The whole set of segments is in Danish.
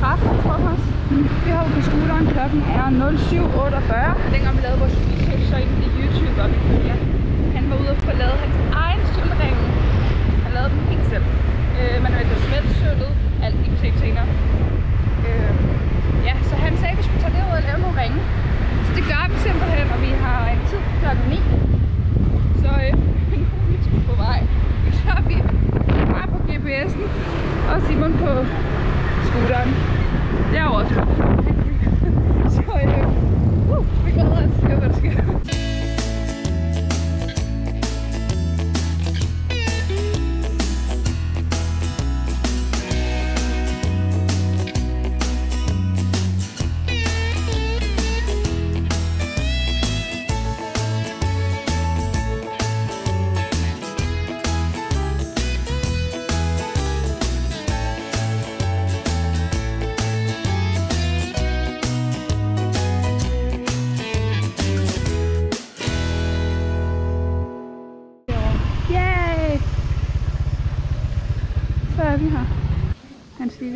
træt af frokost. Vi har på scooteren. Klokken er 07.48. Dengang vi lavede vores research så ind i YouTube, og vi følger. Han var ude og få lavet hans egen sølvring. Han lavede den helt selv. Øh, man har smeltet sølvet. Alt I se senere. Øh, ja, så han sagde, at vi skulle tage derud og lave nogle ringe. Så det gør vi simpelthen, og vi har en tid klokken 9. Så øh,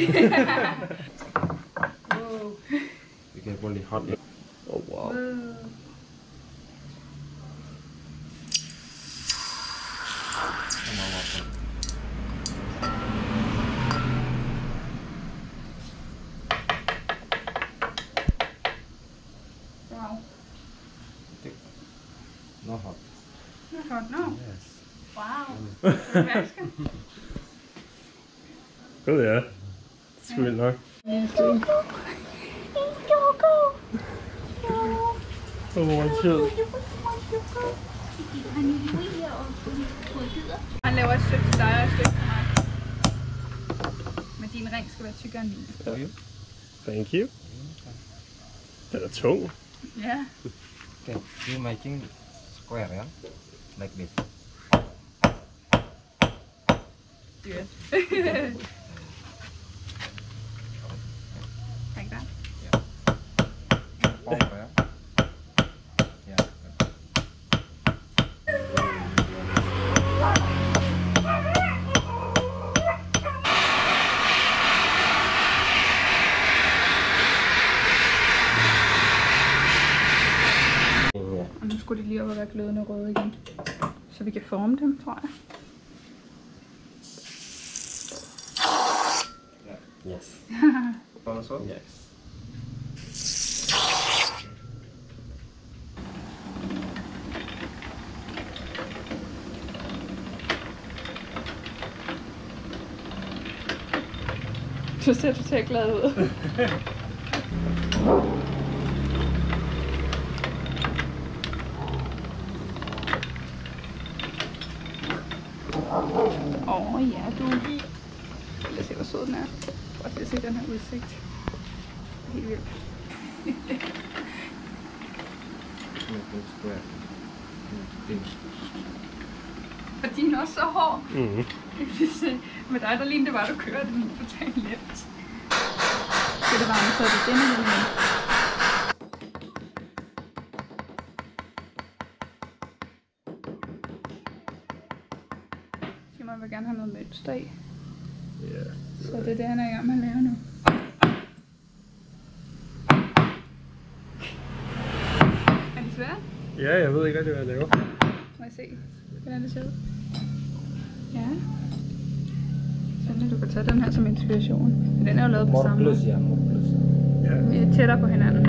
Whoa. You can only hunt it. Oh wow. Whoa. Wow. No hot. No hot, no? Yes. Wow. Good, yeah ja. Det skulle vildt nok. Åh, hvor er det sjovt. Han laver et stykke til dig og et stykke til mig. Men din ring skal være tykkere end min. For you. Thank you. Den er tung. Ja. Okay. You making square, yeah? Like this. Dyrt. Så vi kan forme dem, tror jeg. Yes. Also? Yes. Du ser totalt glad ud. Åh oh, ja, du. Lad os se, hvor sød den er. Prøv at se den her udsigt. Helt vildt. Og din er også så hård. Mm. Jeg se. Med dig, der lignede det bare, at du kørte den totalt let. Så det var en så er det denne lille en. Simon vil gerne have noget mønster i. Ja. Så det er det, han er i gang med at lave nu. Er det svært? Ja, jeg ved ikke rigtig, hvad jeg laver. Må jeg se, hvordan det ser ud? Ja. Sådan, du kan tage den her som inspiration. Men Den er jo lavet på samme måde. yeah, more plus. Ja. Vi er tættere på hinanden.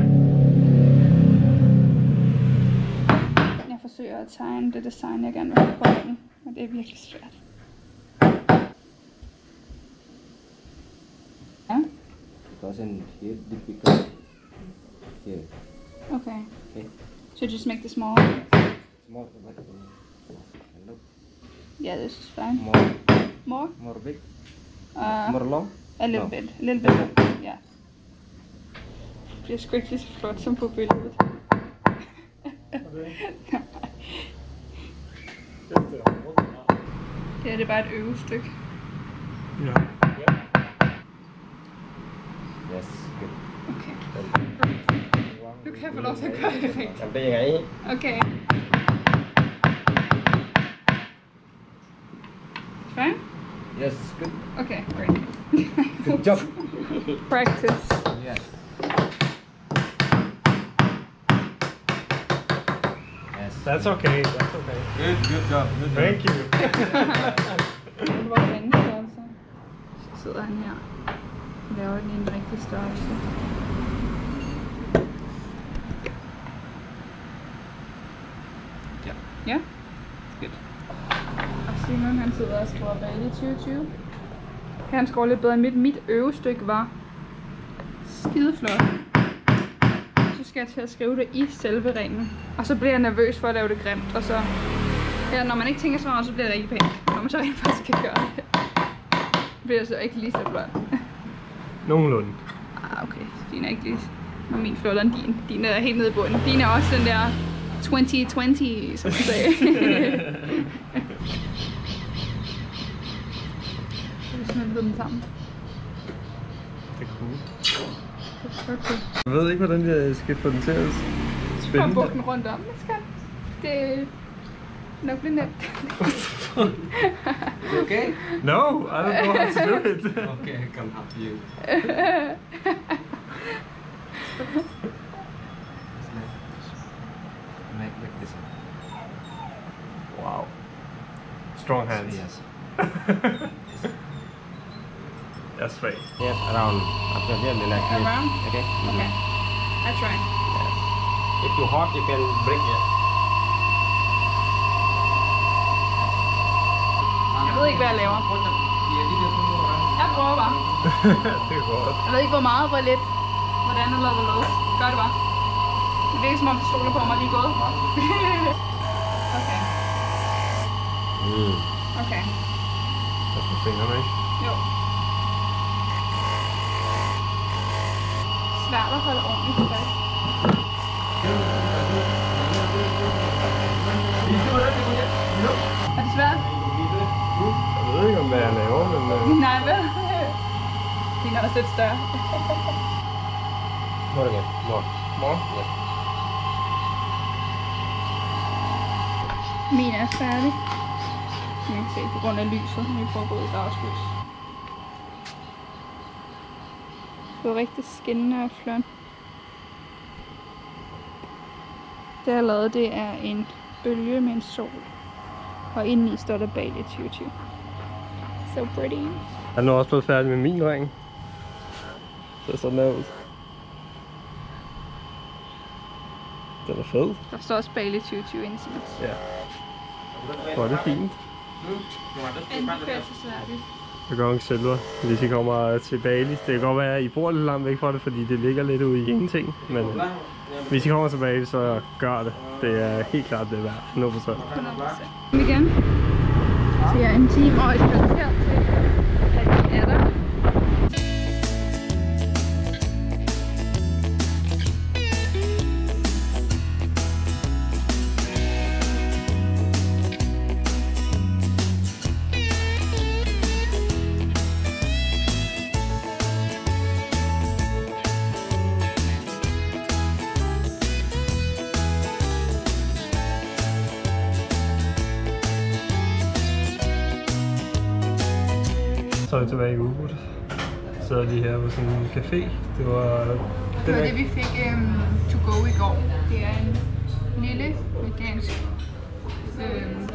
Jeg forsøger at tegne det design, jeg gerne vil have på ryggen. Men det er virkelig svært. Doesn't here difficult. Here, Okay. okay. So just make this small. Small, but uh, look Yeah, this is fine. more, More? more big, Uh, more long. a little no. bit. A little bit. Yeah. Det bliver sgu ikke lige så flot som på billedet. Det her det er bare et øvestykke. Ja. Rigtigt. Jamen, det er jeg Okay. Fine? Yes, good. Okay, great. Good job. Practice. Yes. Yes. That's okay, that's okay. Good, good job. Good job. Thank you. Hvordan størrelse? Så sidder han her. Laver den i en rigtig størrelse. Ja. Fedt. Og Simon han sidder og skriver Bali 2020. Kan han score lidt bedre end mit. Mit øvestykke var skideflot. Så skal jeg til at skrive det i selve ringen. Og så bliver jeg nervøs for at lave det grimt. Og så, ja, når man ikke tænker så meget, så bliver det rigtig pænt. Når man så rent faktisk skal gøre det. Bliver det så ikke lige så flot. Nogenlunde. Ah, okay. Din er ikke lige og min flottere end din. Din er helt nede i bunden. Din er også den der 2020, som du sagde. Så vi smeltede dem sammen. Det er cool. Okay. Jeg ved ikke, hvordan jeg skal få den til at Bare spænde. bukke den rundt om. Det skal det nok blive nemt. Okay? No, I don't know how to do it. Okay, I can help you. Strong hands. Yes. That's straight. Yes, around. After here, like this. Around? Okay. Okay. I try. If too hot, you can break it. Jeg ved ikke, hvad jeg laver. Jeg prøver bare. det er godt. Jeg ved ikke, hvor meget, hvor lidt, hvordan eller hvorledes. Gør det bare. Det virker som om, du stoler på mig lige gået. okay. Mm. Okay. Og på fingrene, ikke? Jo. Svært at holde ordentligt tilbage. Er det svært? Jeg ved ikke, om hvad jeg laver, men... Uh, Nej, vel? Din er også lidt større. More again. More. More? Yes. Min er færdig. Jeg kan se på grund af lyset. Vi får gået i dagslys. Det er rigtig skinnende og flot. Det jeg har lavet, det er en bølge med en sol. Og indeni står der Bali 2020. So pretty. Jeg er nu også blevet færdig med min ring. Så sådan der ud. Den er fed. Der står også Bali 2020 inde i sin Ja. Hvor er det fint. Anbefalesværdigt. Jeg går ikke selv, hvis I kommer til Bali. Det kan godt være, at I bor lidt langt væk fra det, fordi det ligger lidt ude i ingenting. Men hvis I kommer til Bali, så gør det. Det er helt klart det er værd. 100%. 100%. Igen. Så jeg er en time og et kvarter til, at vi er der. Så er vi tilbage i Ubud. Så sidder lige her på sådan en café. Det var... Det var det, vi fik um, to go i går. Det er en lille vegansk øhm,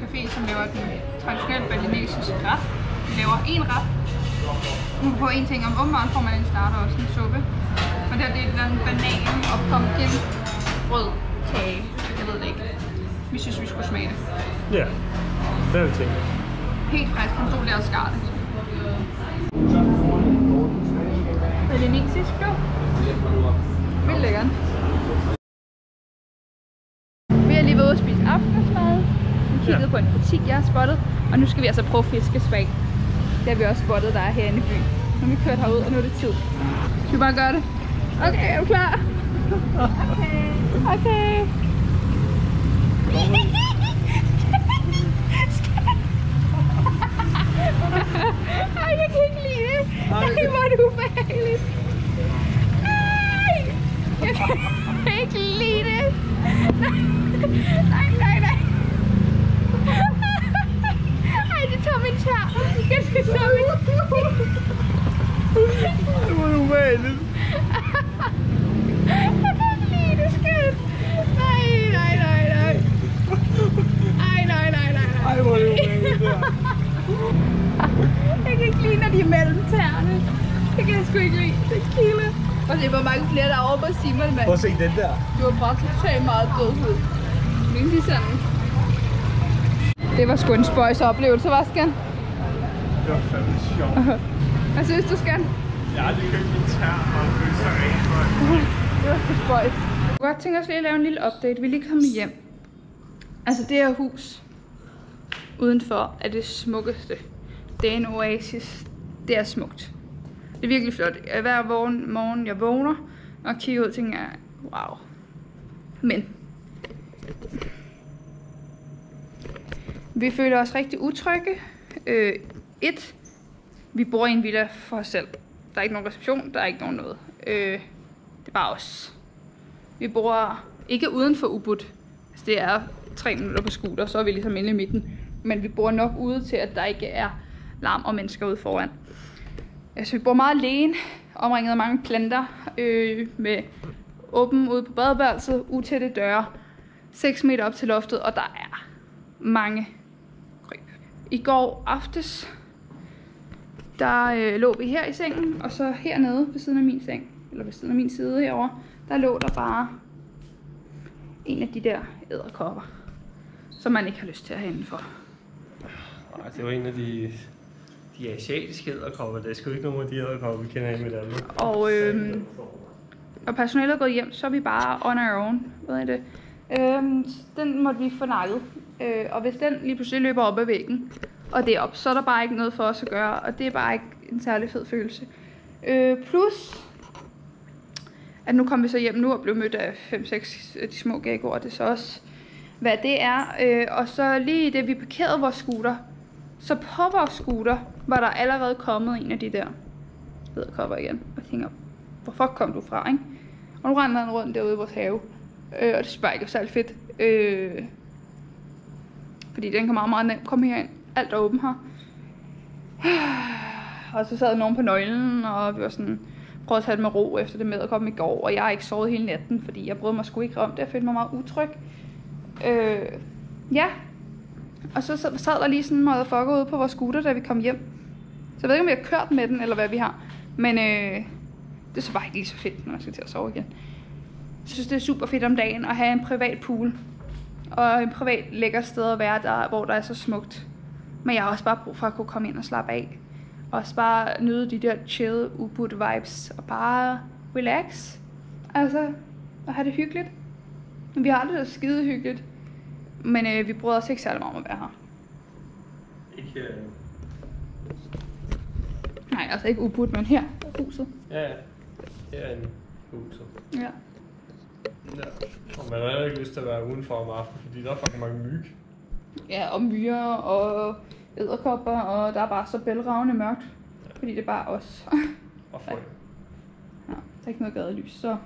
café, som laver den traditionelle balinesiske ret. De laver en ret. Man kan få en ting om åbenbart får man en starter og også en suppe. Og der det er den banan og pumpkin brød kage. Jeg ved det ikke. Vi synes, vi skulle smage det. Ja, det er vi tænkt. Helt frisk, han stod der og skar det. Balinesisk, du. Vildt lækkert. Vi har lige været ude og spise aftensmad. Vi kiggede Ja. på en butik, jeg har spottet. Og nu skal vi altså prøve fiskespag. Det har vi også spottet, der er herinde i byen. Nu er vi kørt herud, og nu er det tid. Skal vi bare gøre det? Okay, er du klar? Okay. Okay. Ej, jeg kan ikke lide det. Ej, hvor er det ubehageligt. Ej, jeg kan ikke lide det. Nej, nej, nej. Ej, det tager min tær. Jeg skal tage min Det var ubehageligt. Jeg kan ikke lide det, skat. Nej, nej, nej, nej. Ej, nej, nej, nej, nej. Ej, hvor er det ubehageligt der. Jeg kan ikke lide, når de er mellem tæerne. Det kan jeg sgu ikke lide. Det kilder. Og se, hvor mange flere der er over på Simon, mand. Prøv at se den der. Du har bare totalt meget dødhed. Virkelig sådan. Det var sgu en spøjs oplevelse, var Skan? Det var fandme sjovt. Hvad synes du, Skan? Jeg har aldrig købt min tær og følt sig rent Det var sgu spøjs. Jeg kunne godt tænke os lige at lave en lille update. Vi er lige kommet hjem. Altså det her hus udenfor er det smukkeste. Det er en oasis. Det er smukt. Det er virkelig flot. Hver morgen, morgen jeg vågner og kigger ud, tænker jeg, wow. Men vi føler os rigtig utrygge. Øh, et, vi bor i en villa for os selv. Der er ikke nogen reception, der er ikke nogen noget. Øh, det er bare os. Vi bor ikke uden for Ubud. Altså, det er tre minutter på scooter, så er vi ligesom inde i midten. Men vi bor nok ude til, at der ikke er larm og mennesker ude foran. Altså, vi bor meget alene, omringet af mange planter, øh, med åben ude på badeværelset, utætte døre, 6 meter op til loftet, og der er mange kryb. I går aftes, der øh, lå vi her i sengen, og så hernede ved siden af min seng, eller ved siden af min side herovre, der lå der bare en af de der æderkopper, som man ikke har lyst til at have indenfor. Nej, det var en af de, de asiatiske æderkopper. Det er sgu ikke nogen af de æderkopper, vi kender hjemme i Danmark. Og øhm, når personalet er gået hjem, så er vi bare on our own. Ved I det? Øhm, den måtte vi få nakket. Øh, og hvis den lige pludselig løber op ad væggen, og det er op, så er der bare ikke noget for os at gøre, og det er bare ikke en særlig fed følelse. Øh, plus, at nu kom vi så hjem nu og blev mødt af 5-6 af de små gækord, det er så også, hvad det er. Øh, og så lige det vi parkerede vores scooter, så på vores scooter var der allerede kommet en af de der æderkopper igen. Og tænker, hvor fuck kom du fra, ikke? Og nu render han rundt derude i vores have. Øh, og det synes jeg ikke er særlig fedt. Øh, fordi den kan meget, meget nemt komme herind. Alt er åbent her. Og så sad nogen på nøglen, og vi var sådan, prøvede at tage det med ro efter det med at komme i går. Og jeg har ikke sovet hele natten, fordi jeg brød mig sgu ikke om det. Jeg følte mig meget utryg. Øh, ja. Og så sad der lige sådan en fucker ude på vores scooter, da vi kom hjem. Så jeg ved ikke, om vi har kørt med den, eller hvad vi har. Men øh, det er så bare ikke lige så fedt, når man skal til at sove igen. Jeg synes, det er super fedt om dagen at have en privat pool. Og en privat lækker sted at være, der, hvor der er så smukt. Men jeg har også bare brug for at kunne komme ind og slappe af. Og også bare nyde de der chill, ubudte vibes. Og bare relax. Altså, og have det hyggeligt. Vi har det så skide hyggeligt. Men øh, vi bryder os ikke særlig meget om at være her. Ikke, øh... Nej, altså ikke ubud, men her i huset. Ja, ja. Her er huset. Ja. Ja. Og man har heller ikke lyst til at være udenfor om aftenen, fordi der er fucking mange myg. Ja, og myrer og æderkopper, og der er bare så bælragende mørkt. Fordi det er bare os. Og frø. ja, der er ikke noget gadelys, så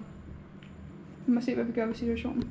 vi må se, hvad vi gør ved situationen.